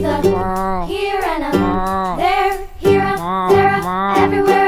with a here and a there, here a there, a everywhere.